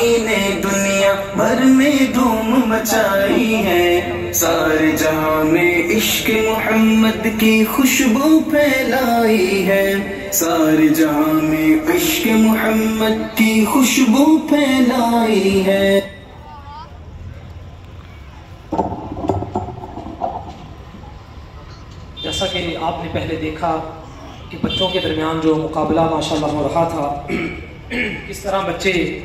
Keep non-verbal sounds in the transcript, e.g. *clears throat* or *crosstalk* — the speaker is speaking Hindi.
ने दुनिया भर में धूम मचाई है। सारे जहाँ में इश्क मोहम्मद की खुशबू फैलाई है। सारे जहाँ में इश्क मोहम्मद की खुशबू फैलाई है। जैसा कि आपने पहले देखा कि बच्चों के दरमियान जो मुकाबला माशाल्लाह हो रहा था, *clears throat* किस तरह बच्चे